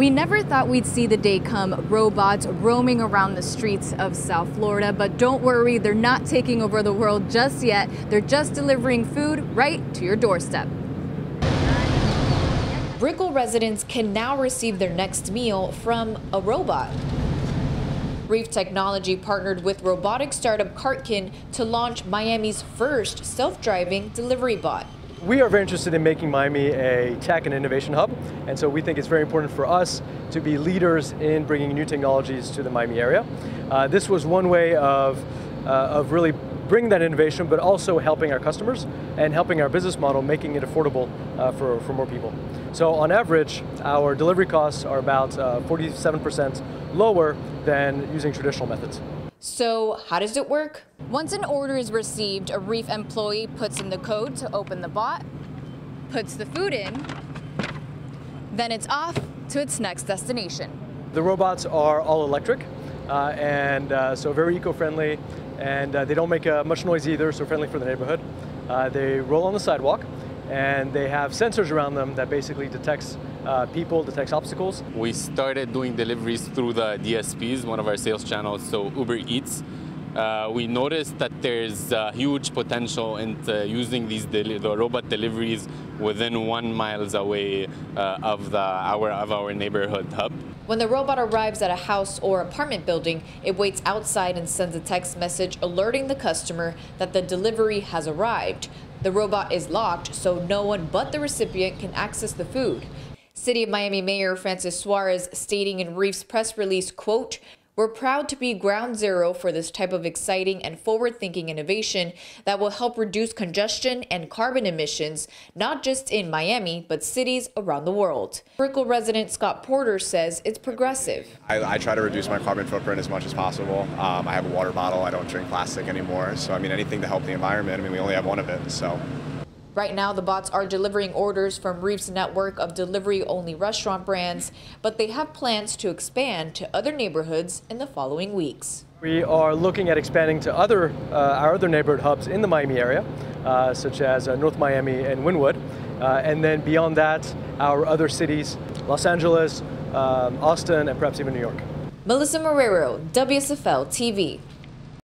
We never thought we'd see the day come robots roaming around the streets of South Florida, but don't worry, they're not taking over the world just yet. They're just delivering food right to your doorstep. Brickell residents can now receive their next meal from a robot. Reef Technology partnered with robotic startup Cartken to launch Miami's first self-driving delivery bot. We are very interested in making Miami a tech and innovation hub, and so we think it's very important for us to be leaders in bringing new technologies to the Miami area. Uh, this was one way of, uh, of really bringing that innovation, but also helping our customers and helping our business model, making it affordable uh, for, for more people. So on average, our delivery costs are about 47% uh, lower than using traditional methods. So how does it work? Once an order is received, a Reef employee puts in the code to open the bot, puts the food in, then it's off to its next destination. The robots are all electric uh, and uh, so very eco-friendly and uh, they don't make uh, much noise either, so friendly for the neighborhood. Uh, they roll on the sidewalk, and they have sensors around them that basically detects uh, people, detects obstacles. We started doing deliveries through the DSPs, one of our sales channels, so Uber Eats. Uh, we noticed that there's uh, huge potential in using these the robot deliveries within one miles away uh, of the our of our neighborhood hub. When the robot arrives at a house or apartment building, it waits outside and sends a text message alerting the customer that the delivery has arrived. The robot is locked, so no one but the recipient can access the food. City of Miami Mayor Francis Suarez stating in Reef's press release, quote, we're proud to be ground zero for this type of exciting and forward-thinking innovation that will help reduce congestion and carbon emissions, not just in Miami, but cities around the world. Brickell resident Scott Porter says it's progressive. I, I try to reduce my carbon footprint as much as possible. Um, I have a water bottle. I don't drink plastic anymore. So, I mean, anything to help the environment. I mean, we only have one of it, so Right now, the bots are delivering orders from Reef's network of delivery-only restaurant brands, but they have plans to expand to other neighborhoods in the following weeks. We are looking at expanding to other uh, our other neighborhood hubs in the Miami area, uh, such as uh, North Miami and Wynwood, uh, and then beyond that, our other cities, Los Angeles, um, Austin, and perhaps even New York. Melissa Marrero, WSFL TV.